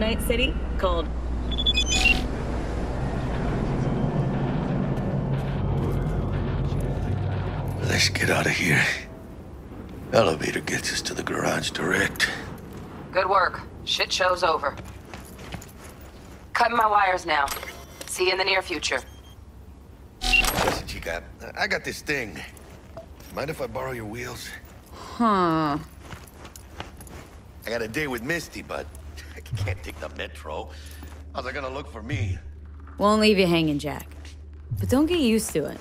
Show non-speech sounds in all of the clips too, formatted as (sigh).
Night City called Let's get out of here. Elevator gets us to the garage direct. Good work. Shit show's over. Cutting my wires now. See you in the near future. Listen, Chica, I got this thing. Mind if I borrow your wheels? Huh. I got a date with Misty, but I can't take the metro. How's it gonna look for me? Won't leave you hanging, Jack. But don't get used to it.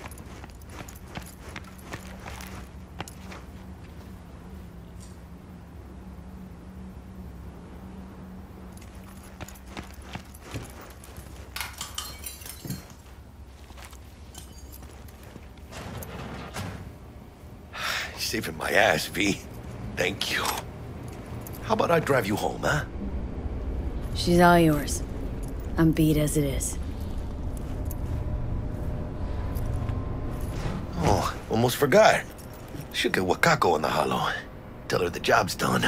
(sighs) Saving my ass, V. Thank you. How about I drive you home, huh? She's all yours. I'm beat as it is. Oh, almost forgot. Should get Wakako in the holo. Tell her the job's done.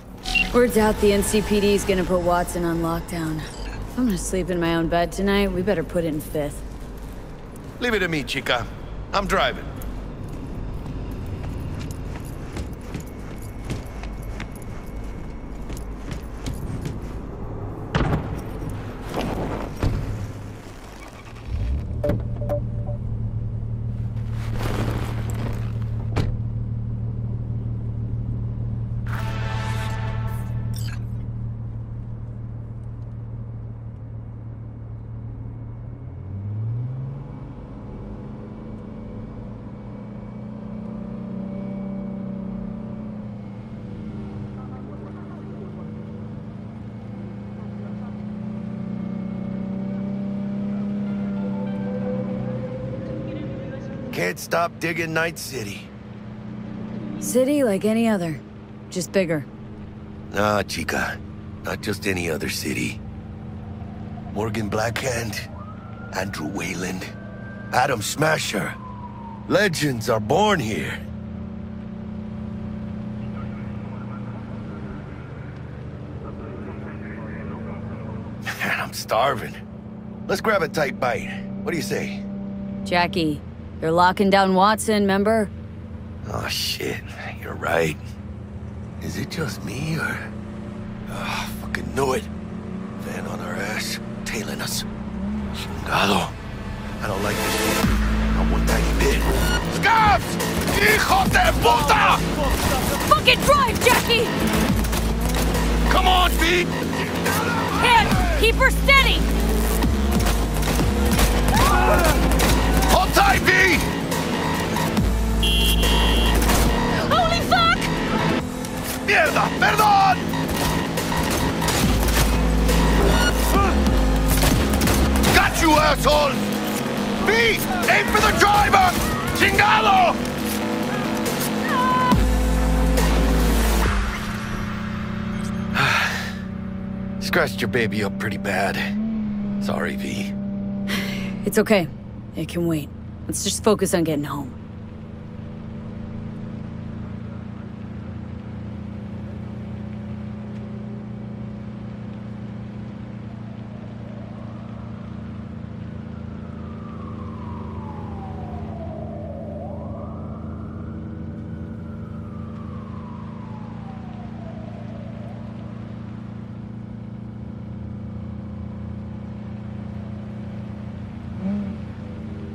Word's out the NCPD's gonna put Watson on lockdown. If I'm gonna sleep in my own bed tonight, we better put it in fifth. Leave it to me, Chica. I'm driving. Stop digging Night City. City like any other, just bigger. Nah, Chica. Not just any other city. Morgan Blackhand, Andrew Wayland, Adam Smasher. Legends are born here. Man, (laughs) I'm starving. Let's grab a tight bite. What do you say? Jackie, you're locking down Watson, member? Oh, shit. You're right. Is it just me, or... Oh, fucking knew it. Van on our ass, tailing us. Chingado. I don't like this shit. Not one tiny bit. Scabs! Hijo de puta! Fucking drive, Jackie! Come on, V! Hit! Keep her steady! Hold tight, V! Holy fuck! Mierda! Perdón! Got you, asshole! V! Aim for the driver! Chingado! (sighs) Scratched your baby up pretty bad. Sorry, V. It's okay. It can wait. Let's just focus on getting home.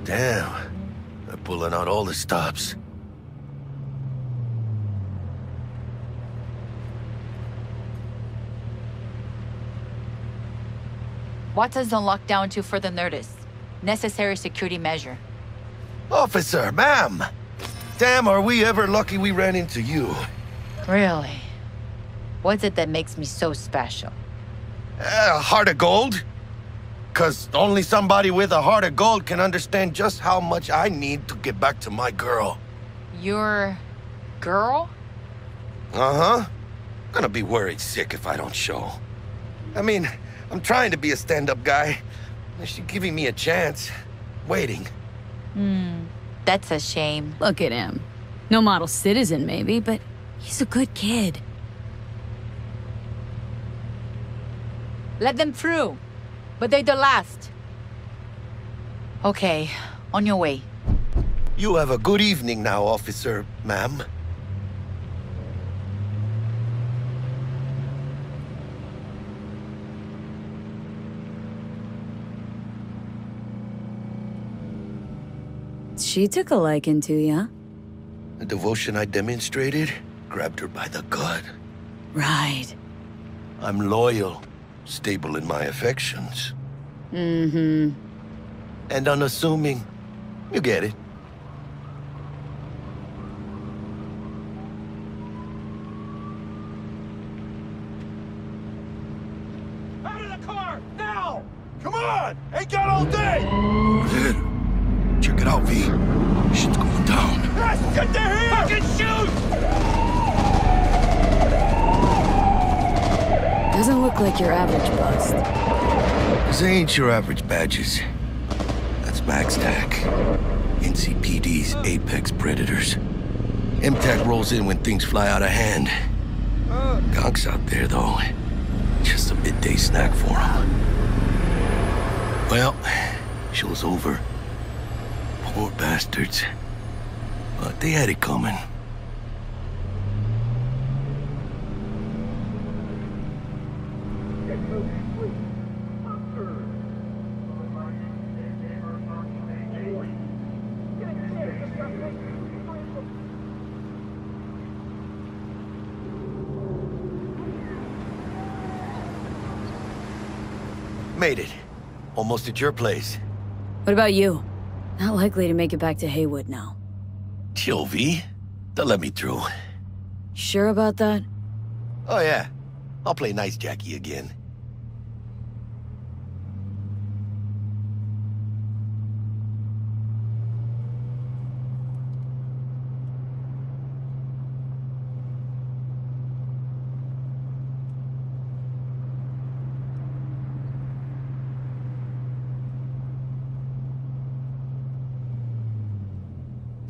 Damn. Pulling out on all the stops. What does the lockdown to further notice? Necessary security measure. Officer, ma'am! Damn, are we ever lucky we ran into you. Really? What's it that makes me so special? Uh, heart of gold? Cause only somebody with a heart of gold can understand just how much I need to get back to my girl. Your girl? Uh-huh. Gonna be worried sick if I don't show. I mean, I'm trying to be a stand-up guy. She's giving me a chance. Waiting. Hmm. That's a shame. Look at him. No model citizen, maybe, but he's a good kid. Let them through. But they're the last. Okay, on your way. You have a good evening now, officer, ma'am. She took a liking to ya. The devotion I demonstrated grabbed her by the gut. Right. I'm loyal, stable in my affections, Mm-hmm. and unassuming. You get it. Out of the car! Now! Come on! Ain't got all day! Good. Check it out, V. Shit's going down. Yes, get there here! Fucking shoot! Doesn't look like your average bust. Your average badges. That's MaxTac. NCPD's apex predators. MaxTac rolls in when things fly out of hand. Gonks out there, though. Just a midday snack for him. Well, show's over. Poor bastards. But they had it coming. Made it. Almost at your place. What about you? Not likely to make it back to Heywood now. V. They'll let me through. Sure about that? Oh, yeah. I'll play nice Jackie again.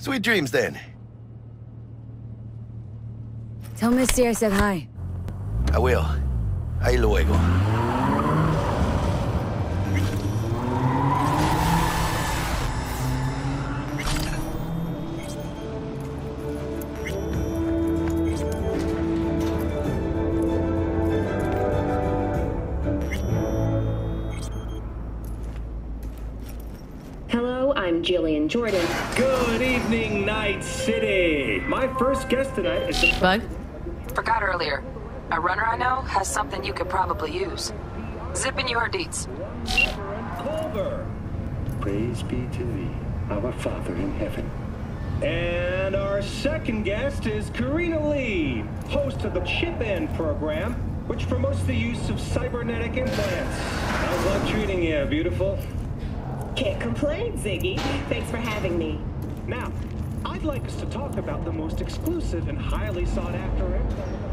Sweet dreams, then. Tell Misty I said hi. I will. Ahí luego. Gillean Jordan. Good evening, Night City! My first guest tonight is T-Bug? Forgot earlier. A runner I know has something you could probably use. Zip in your deets. Culver. Praise be to thee, our Father in heaven. And our second guest is Karina Lee, host of the Chip In program, which promotes the use of cybernetic implants. How's life treating you, beautiful? Can't complain, Ziggy. Thanks for having me. Now, I'd like us to talk about the most exclusive and highly sought after.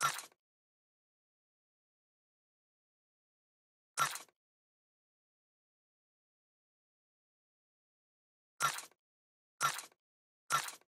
パッと見たことないです。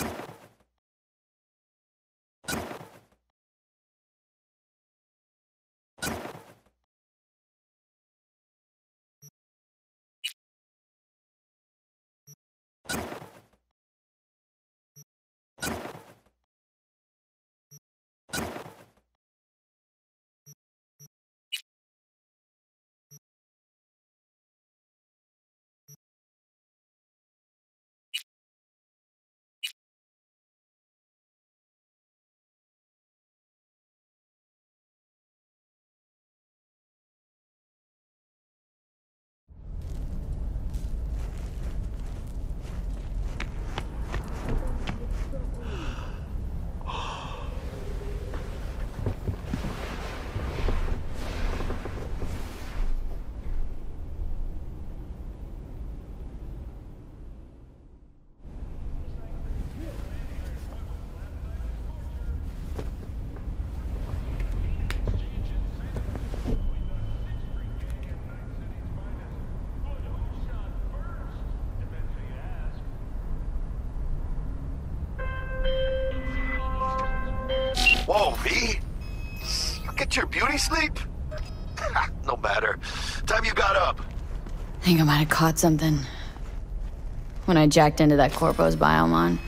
you. Beauty sleep? no matter. Time you got up. I Think I might have caught something. When I jacked into that Corpo's biomon.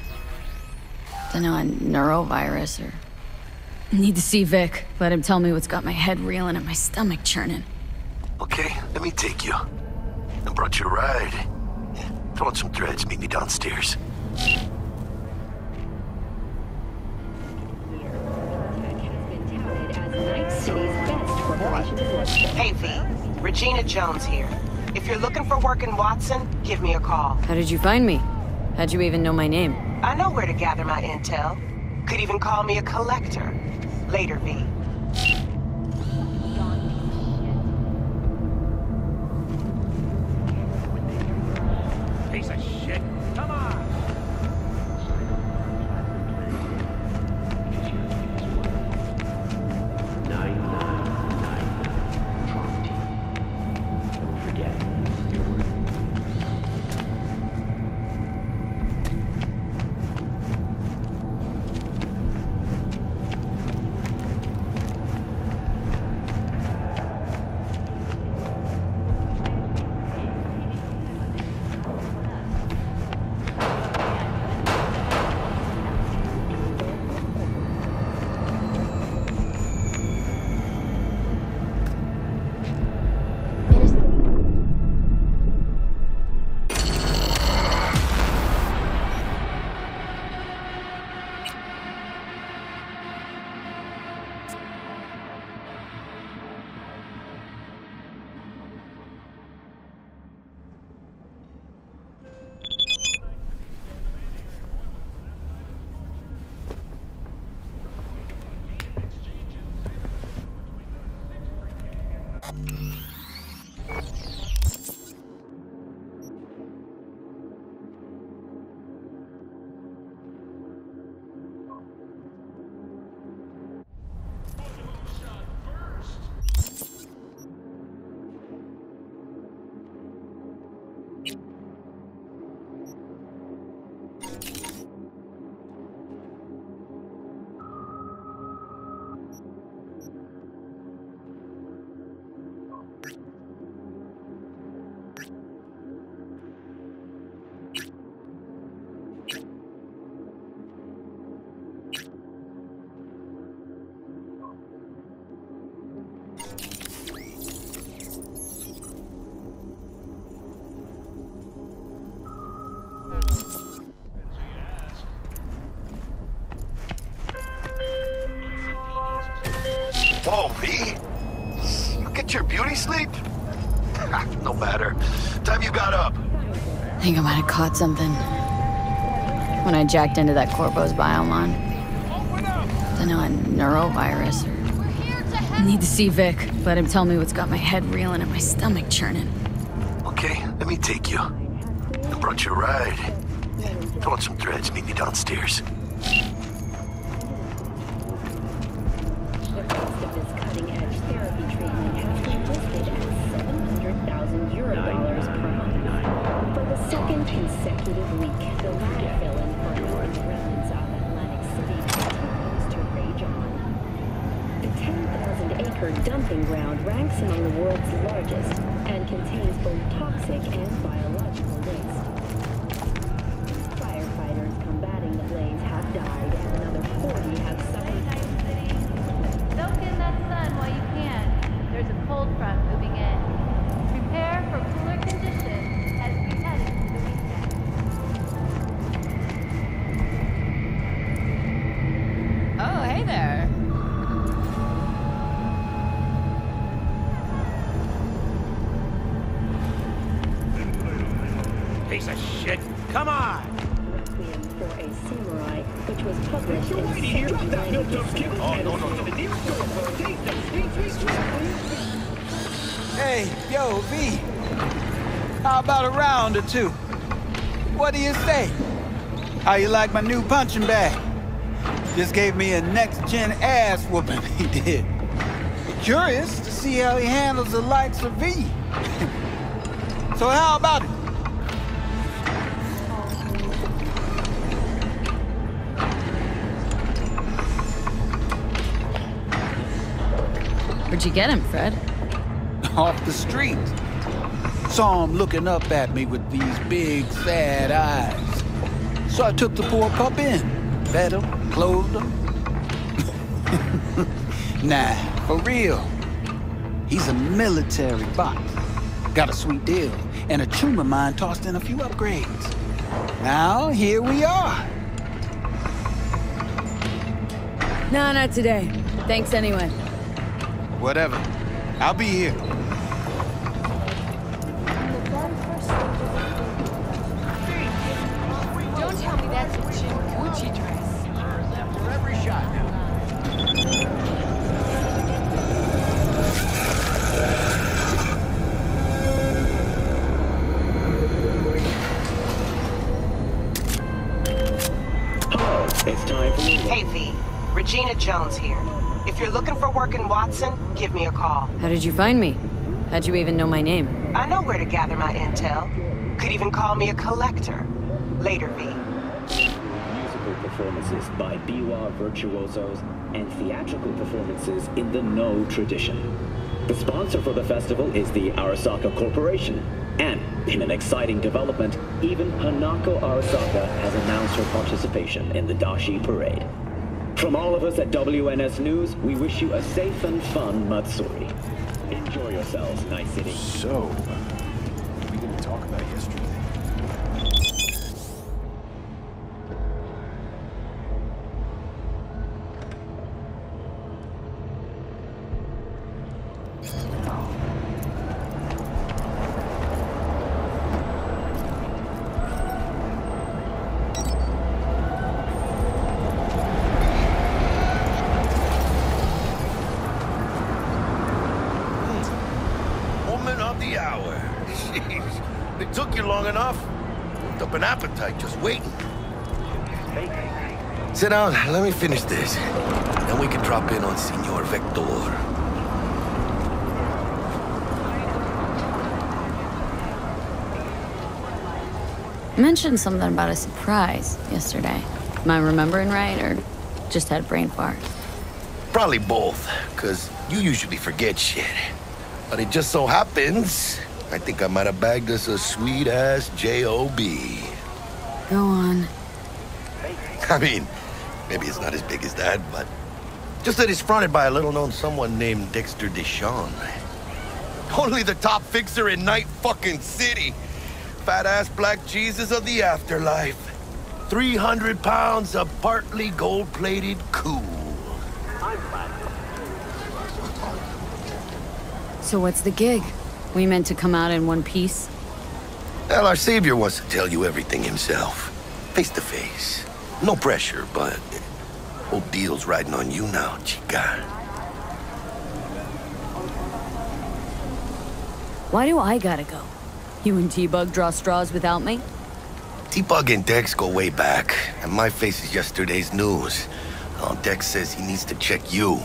Don't know, a neurovirus or... Need to see Vic. Let him tell me what's got my head reeling and my stomach churning. Okay, let me take you. I brought you a ride. Throw on some threads, meet me downstairs. Hey, V. Regina Jones here. If you're looking for work in Watson, give me a call. How did you find me? How'd you even know my name? I know where to gather my intel. Could even call me a collector. Later, V. sleep? (laughs) no matter. Time you got up. I Think I might have caught something. When I jacked into that Corpo's biomon. Don't know, a neurovirus or... Need to see Vic. Let him tell me what's got my head reeling and my stomach churning. Okay, let me take you. I brought you a ride. Throw on some threads, meet me downstairs. Largest and contains both toxic and biological waste. How about a round or two? What do you say? How you like my new punching bag? Just gave me a next-gen ass whooping, (laughs) he did. Curious to see how he handles the likes of V. (laughs) so how about it? Where'd you get him, Fred? (laughs) Off the street. Saw him looking up at me with these big, sad eyes. So I took the poor pup in. Fed him, clothed him. (laughs) nah, for real. He's a military bot. Got a sweet deal, and a chum of mine tossed in a few upgrades. Now, here we are. No, not today. Thanks anyway. Whatever. I'll be here. Did you find me? How'd you even know my name? I know where to gather my intel. Could even call me a collector. Later, V. musical performances by biwa virtuosos and theatrical performances in the No tradition. The sponsor for the festival is the Arasaka Corporation. And in an exciting development, even Hanako Arasaka has announced her participation in the Dashi Parade. From all of us at WNS News, we wish you a safe and fun Matsuri. Enjoy yourselves, Night City. So, Sit down, let me finish this. Then we can drop in on Senor Vektor. Mentioned something about a surprise yesterday. Am I remembering right, or just had a brain fart? Probably both, because you usually forget shit. But it just so happens, I think I might have bagged us a sweet-ass J.O.B. Go on. I mean, maybe it's not as big as that, but just that he's fronted by a little-known someone named Dexter Deshawn. Only the top fixer in Night fucking City. Fat-ass black Jesus of the afterlife. 300 pounds of partly gold-plated cool. So what's the gig? We meant to come out in one piece? Well, our savior wants to tell you everything himself. Face to face. No pressure, but old deal's riding on you now, chica. Why do I gotta go? You and T-Bug draw straws without me? T-Bug and Dex go way back, and my face is yesterday's news. Oh, Dex says he needs to check you.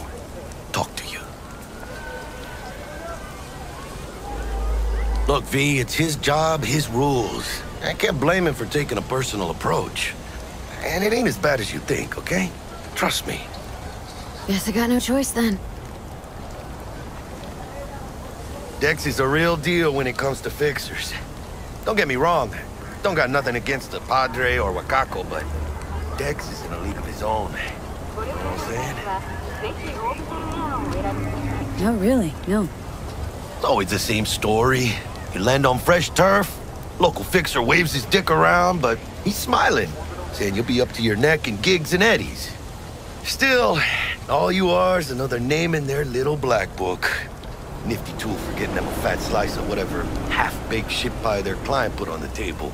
Talk to you. Look, V, it's his job, his rules. I can't blame him for taking a personal approach. And it ain't as bad as you think, okay? Trust me. Guess I got no choice then. Dex is a real deal when it comes to fixers. Don't get me wrong. Don't got nothing against the Padre or Wakako, but Dex is in a league of his own. You know what I'm saying? Not really, no. It's always the same story. You land on fresh turf, local fixer waves his dick around, but he's smiling, saying you'll be up to your neck in gigs and eddies. Still, all you are is another name in their little black book. Nifty tool for getting them a fat slice of whatever half-baked shit pie their client put on the table.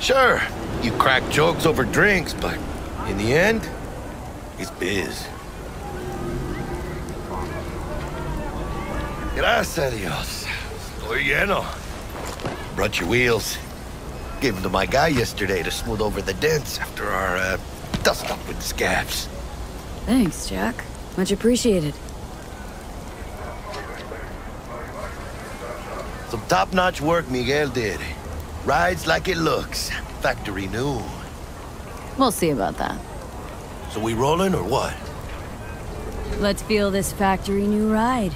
Sure, you crack jokes over drinks, but in the end, it's biz. Gracias a Dios. Estoy lleno. Brought your wheels. Gave them to my guy yesterday to smooth over the dents after our, uh, dust up with scabs. Thanks, Jack. Much appreciated. Some top-notch work Miguel did. Rides like it looks. Factory new. We'll see about that. So we rolling or what? Let's feel this factory new ride.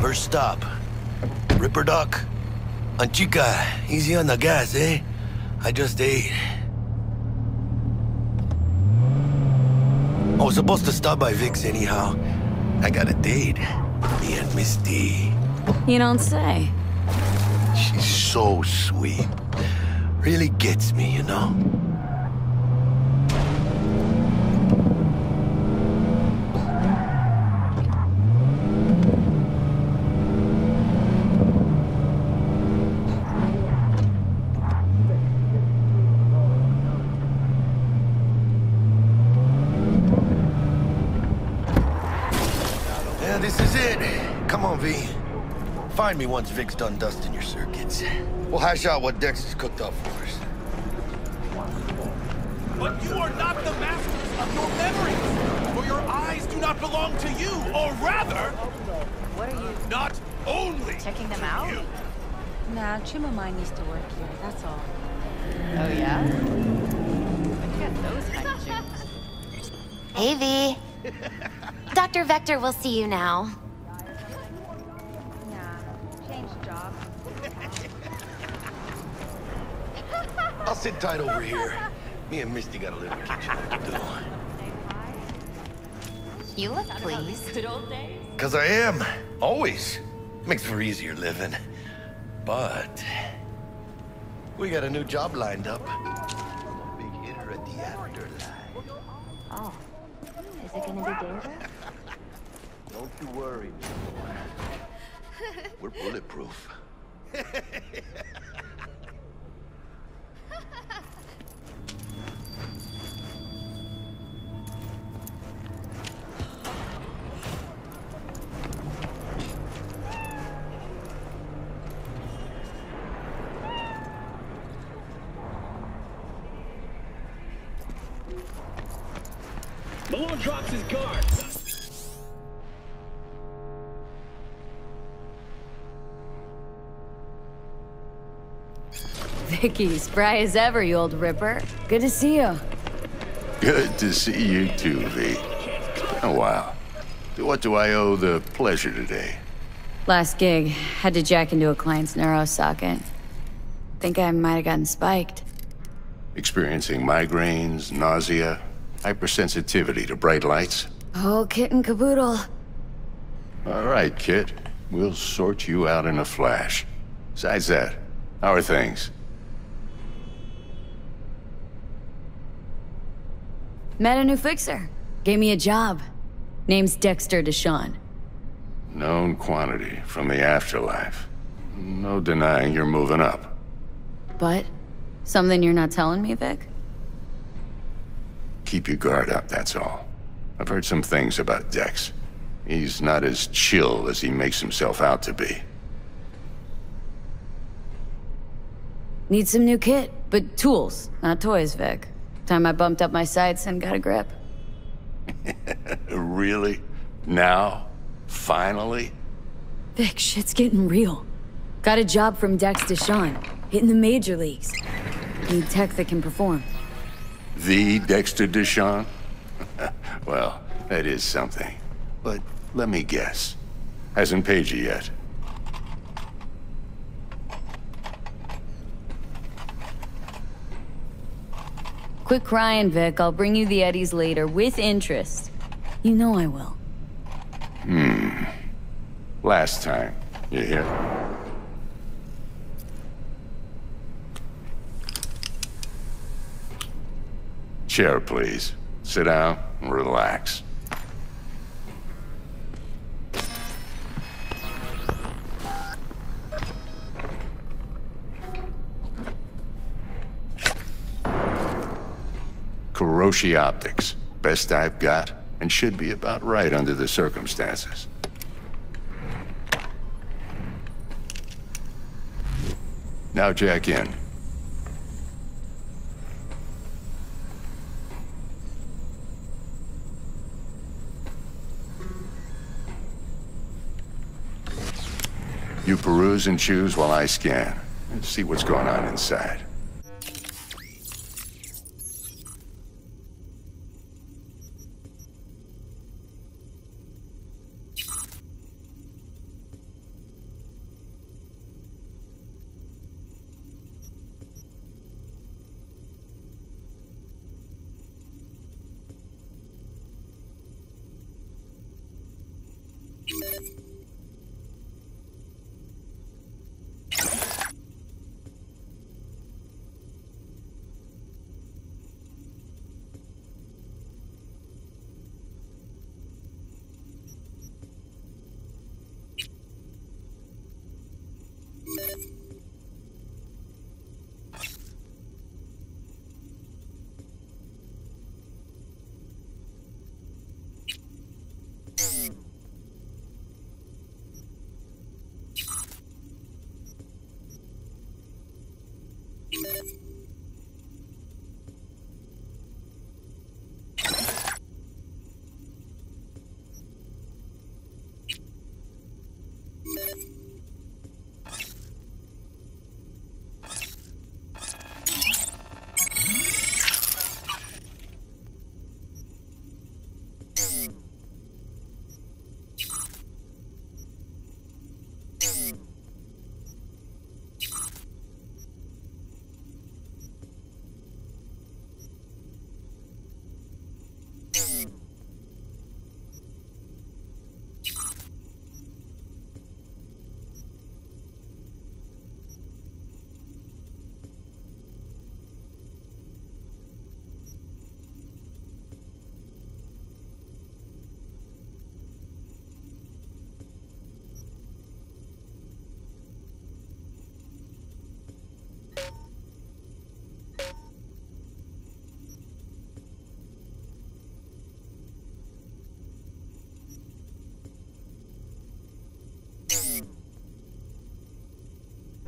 First stop. Ripperdoc. Anchica, easy on the gas, eh? I just ate. I was supposed to stop by Vic's anyhow. I got a date. Me and Miss D. You don't say. She's so sweet. Really gets me, you know? Yeah, this is it. Come on, V. Find me once Vic's done dusting your circuits. We'll hash out what Dex has cooked up for us. But you are not the masters of your memories, for your eyes do not belong to you, or rather, What are you not only checking them to out? you. Nah, Chimamai used to work here, that's all. Oh yeah. But you got those kind of. Hey, V. (laughs) Dr. Vektor will see you now. Nah, change job. I'll sit tight over here. Me and Misty got a little kitchen work to do. You look pleased. Good old days. Cause I am. Always. Makes for easier living. But... We got a new job lined up. I'm big hitter at the afterlife. Oh. Is it gonna be dangerous? Don't you worry. We're bulletproof. (laughs) his guard. Vicky, spry as ever, you old ripper. Good to see you. Good to see you too, V. Oh, wow. To what do I owe the pleasure today? Last gig, had to jack into a client's neuro socket. Think I might have gotten spiked. Experiencing migraines, nausea, hypersensitivity to bright lights? Oh, kit and caboodle. All right, Kit. We'll sort you out in a flash. Besides that, how are things? Met a new fixer. Gave me a job. Name's Dexter Deshawn. Known quantity from the afterlife. No denying you're moving up. But, something you're not telling me, Vic? Keep your guard up, that's all. I've heard some things about Dex. He's not as chill as he makes himself out to be. Need some new kit, but tools, not toys, Vic. Time I bumped up my sights and got a grip. (laughs) really? Now? Finally? Vic, shit's getting real. Got a job from Dex Deshawn, hitting the major leagues. Need tech that can perform. The Dexter Deshawn? (laughs) well, that is something. But let me guess. Hasn't paid you yet. Quit crying, Vic. I'll bring you the Eddies later, with interest. You know I will. Hmm. Last time. You hear? Chair, please. sit down and relax. Kiroshi Optics. Best I've got, and should be about right under the circumstances. Now jack in. You peruse and choose while I scan. and See what's going on inside. Whoa.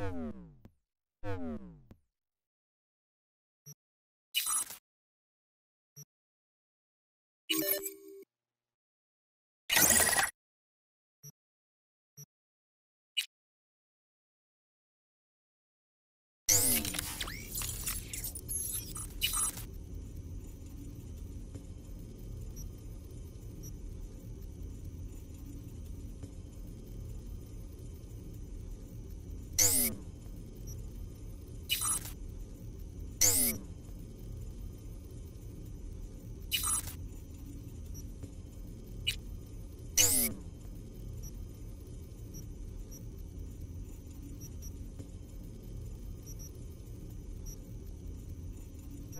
Thank you.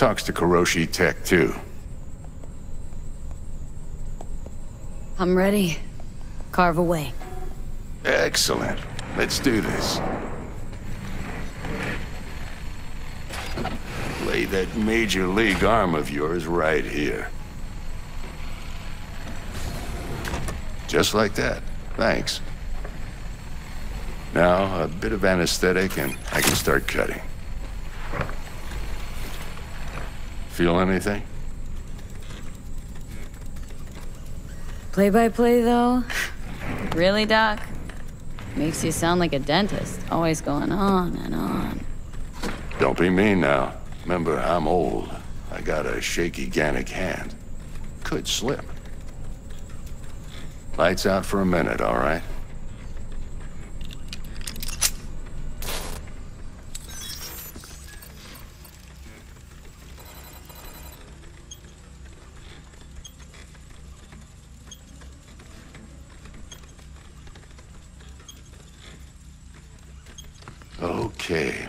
Talks to Kiroshi Tech, too. I'm ready. Carve away. Excellent. Let's do this. Lay that major league arm of yours right here. Just like that. Thanks. Now, a bit of anesthetic and I can start cutting. Feel anything? Play by play, though? (laughs) really, Doc? Makes you sound like a dentist, always going on and on. Don't be mean now. Remember, I'm old. I got a shaky Gannic hand. Could slip. Lights out for a minute, all right? Okay,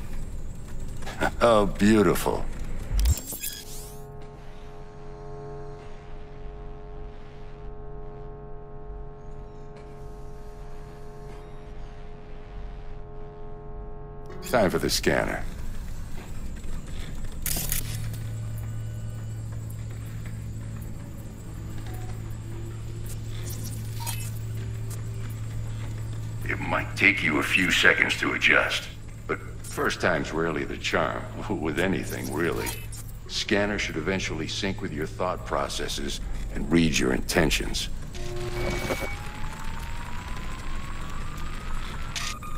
(laughs) oh, beautiful. Time for the scanner. It might take you a few seconds to adjust, first time's rarely the charm, (laughs) with anything, really. Scanner should eventually sync with your thought processes and read your intentions.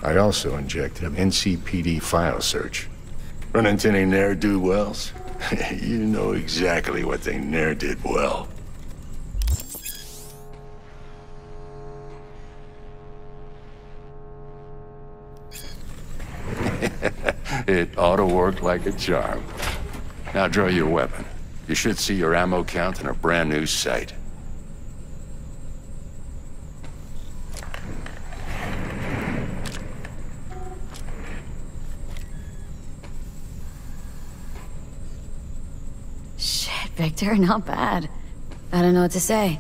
I also injected an NCPD file search. Run into any ne'er-do-wells? (laughs) you know exactly what they ne'er did well. It ought to work like a charm. Now draw your weapon. You should see your ammo count in a brand new sight. Shit, Victor, (laughs) not bad. I don't know what to say.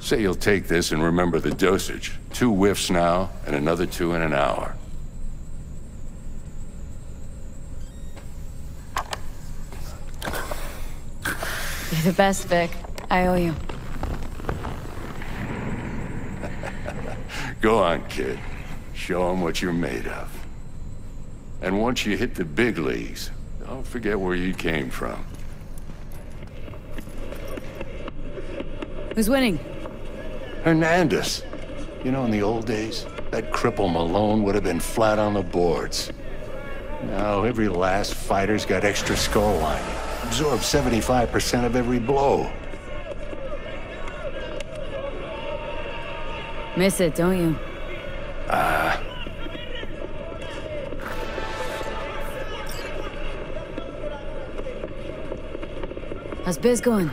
Say you'll take this and remember the dosage. Two whiffs now, and another two in an hour. You're the best, Vik. I owe you. Go on, kid. Show them what you're made of. And once you hit the big leagues, don't forget where you came from. Who's winning? Hernandez. You know, in the old days, that cripple Malone would have been flat on the boards. Now, every last fighter's got extra skull lining. Absorbs 75% of every blow. Miss it, don't you? Ah. How's Biz going?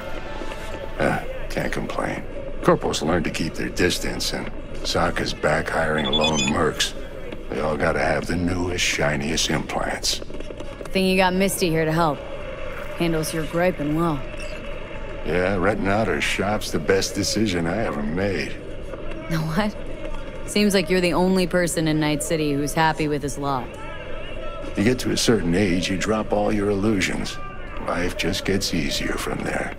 Uh, can't complain. Corporals learn to keep their distance, and Sokka's back hiring lone mercs. They all gotta have the newest, shiniest implants. Think you got Misty here to help. Handles your griping well. Yeah, renting out her shop's the best decision I ever made. (laughs) Know what? Seems like you're the only person in Night City who's happy with his lot. You get to a certain age, you drop all your illusions. Life just gets easier from there.